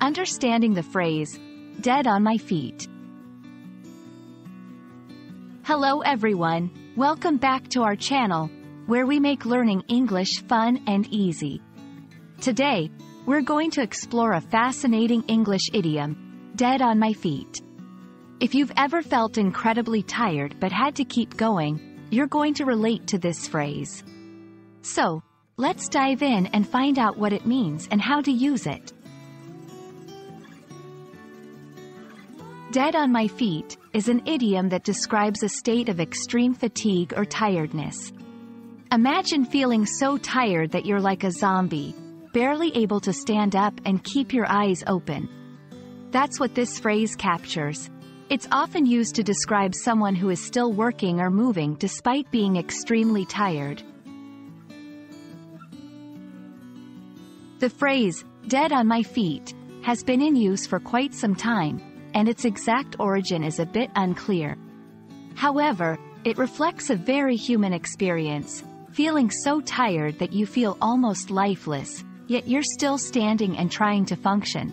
understanding the phrase, dead on my feet. Hello everyone, welcome back to our channel, where we make learning English fun and easy. Today, we're going to explore a fascinating English idiom, dead on my feet. If you've ever felt incredibly tired but had to keep going, you're going to relate to this phrase. So, let's dive in and find out what it means and how to use it. Dead on my feet is an idiom that describes a state of extreme fatigue or tiredness. Imagine feeling so tired that you're like a zombie, barely able to stand up and keep your eyes open. That's what this phrase captures. It's often used to describe someone who is still working or moving despite being extremely tired. The phrase, dead on my feet, has been in use for quite some time, and its exact origin is a bit unclear. However, it reflects a very human experience, feeling so tired that you feel almost lifeless, yet you're still standing and trying to function.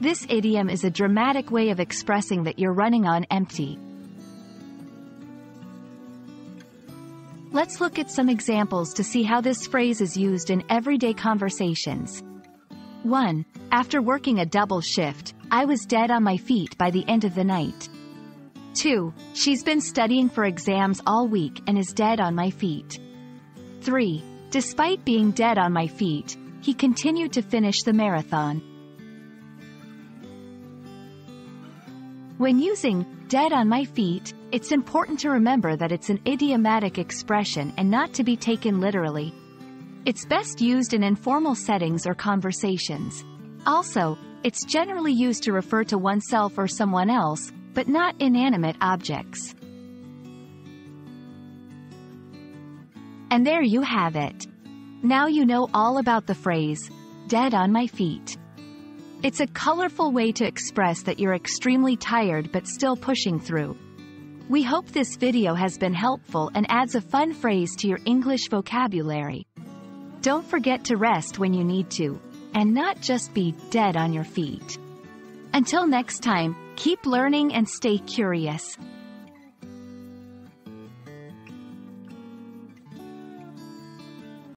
This idiom is a dramatic way of expressing that you're running on empty. Let's look at some examples to see how this phrase is used in everyday conversations. 1. After working a double shift, I was dead on my feet by the end of the night. 2. She's been studying for exams all week and is dead on my feet. 3. Despite being dead on my feet, he continued to finish the marathon. When using dead on my feet, it's important to remember that it's an idiomatic expression and not to be taken literally. It's best used in informal settings or conversations. Also, it's generally used to refer to oneself or someone else, but not inanimate objects. And there you have it. Now you know all about the phrase, dead on my feet. It's a colorful way to express that you're extremely tired but still pushing through. We hope this video has been helpful and adds a fun phrase to your English vocabulary. Don't forget to rest when you need to, and not just be dead on your feet. Until next time, keep learning and stay curious.